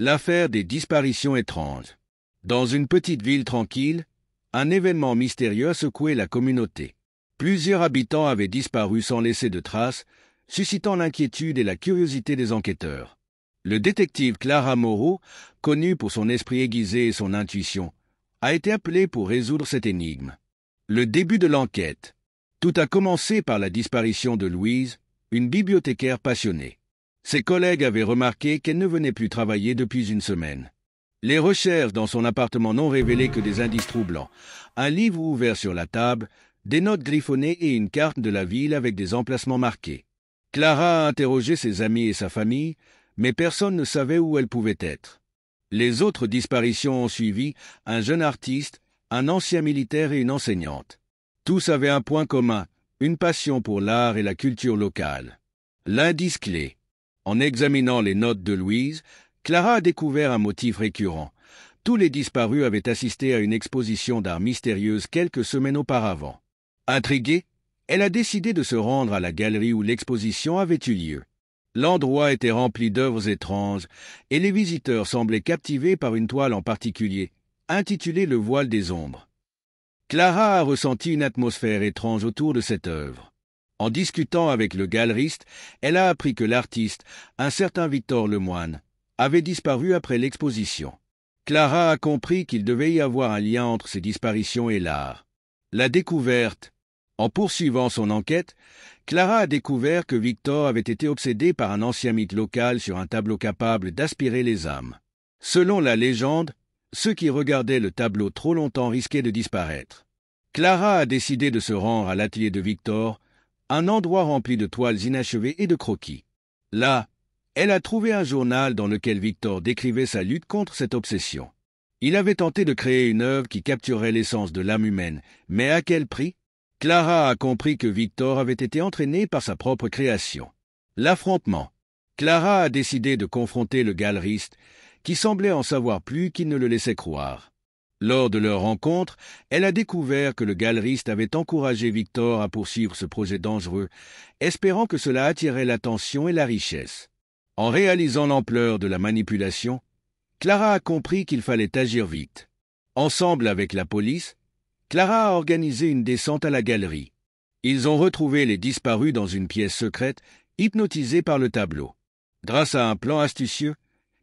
L'affaire des disparitions étranges. Dans une petite ville tranquille, un événement mystérieux a secoué la communauté. Plusieurs habitants avaient disparu sans laisser de traces, suscitant l'inquiétude et la curiosité des enquêteurs. Le détective Clara Moreau, connu pour son esprit aiguisé et son intuition, a été appelé pour résoudre cette énigme. Le début de l'enquête. Tout a commencé par la disparition de Louise, une bibliothécaire passionnée. Ses collègues avaient remarqué qu'elle ne venait plus travailler depuis une semaine. Les recherches dans son appartement n'ont révélé que des indices troublants. Un livre ouvert sur la table, des notes griffonnées et une carte de la ville avec des emplacements marqués. Clara a interrogé ses amis et sa famille, mais personne ne savait où elle pouvait être. Les autres disparitions ont suivi un jeune artiste, un ancien militaire et une enseignante. Tous avaient un point commun, une passion pour l'art et la culture locale. L'indice clé. En examinant les notes de Louise, Clara a découvert un motif récurrent. Tous les disparus avaient assisté à une exposition d'art mystérieuse quelques semaines auparavant. Intriguée, elle a décidé de se rendre à la galerie où l'exposition avait eu lieu. L'endroit était rempli d'œuvres étranges, et les visiteurs semblaient captivés par une toile en particulier, intitulée Le voile des ombres. Clara a ressenti une atmosphère étrange autour de cette œuvre. En discutant avec le galeriste, elle a appris que l'artiste, un certain Victor Lemoine, avait disparu après l'exposition. Clara a compris qu'il devait y avoir un lien entre ces disparitions et l'art. La découverte. En poursuivant son enquête, Clara a découvert que Victor avait été obsédé par un ancien mythe local sur un tableau capable d'aspirer les âmes. Selon la légende, ceux qui regardaient le tableau trop longtemps risquaient de disparaître. Clara a décidé de se rendre à l'atelier de Victor un endroit rempli de toiles inachevées et de croquis. Là, elle a trouvé un journal dans lequel Victor décrivait sa lutte contre cette obsession. Il avait tenté de créer une œuvre qui capturerait l'essence de l'âme humaine, mais à quel prix? Clara a compris que Victor avait été entraîné par sa propre création. L'affrontement. Clara a décidé de confronter le galeriste, qui semblait en savoir plus qu'il ne le laissait croire. Lors de leur rencontre, elle a découvert que le galeriste avait encouragé Victor à poursuivre ce projet dangereux, espérant que cela attirerait l'attention et la richesse. En réalisant l'ampleur de la manipulation, Clara a compris qu'il fallait agir vite. Ensemble avec la police, Clara a organisé une descente à la galerie. Ils ont retrouvé les disparus dans une pièce secrète, hypnotisés par le tableau. Grâce à un plan astucieux,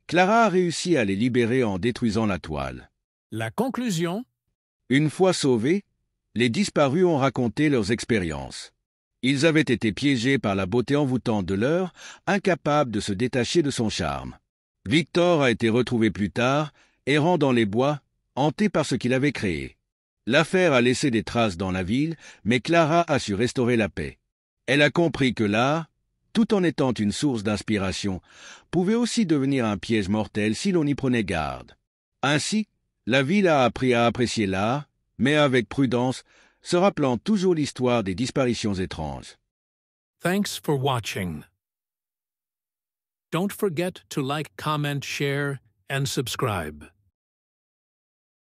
Clara a réussi à les libérer en détruisant la toile. La conclusion Une fois sauvés, les disparus ont raconté leurs expériences. Ils avaient été piégés par la beauté envoûtante de l'heure, incapables de se détacher de son charme. Victor a été retrouvé plus tard, errant dans les bois, hanté par ce qu'il avait créé. L'affaire a laissé des traces dans la ville, mais Clara a su restaurer la paix. Elle a compris que l'art, tout en étant une source d'inspiration, pouvait aussi devenir un piège mortel si l'on y prenait garde. Ainsi, la ville a appris à apprécier l'art, mais avec prudence, se rappelant toujours l'histoire des disparitions étranges. Thanks for watching. Don't forget to like, comment, share, and subscribe.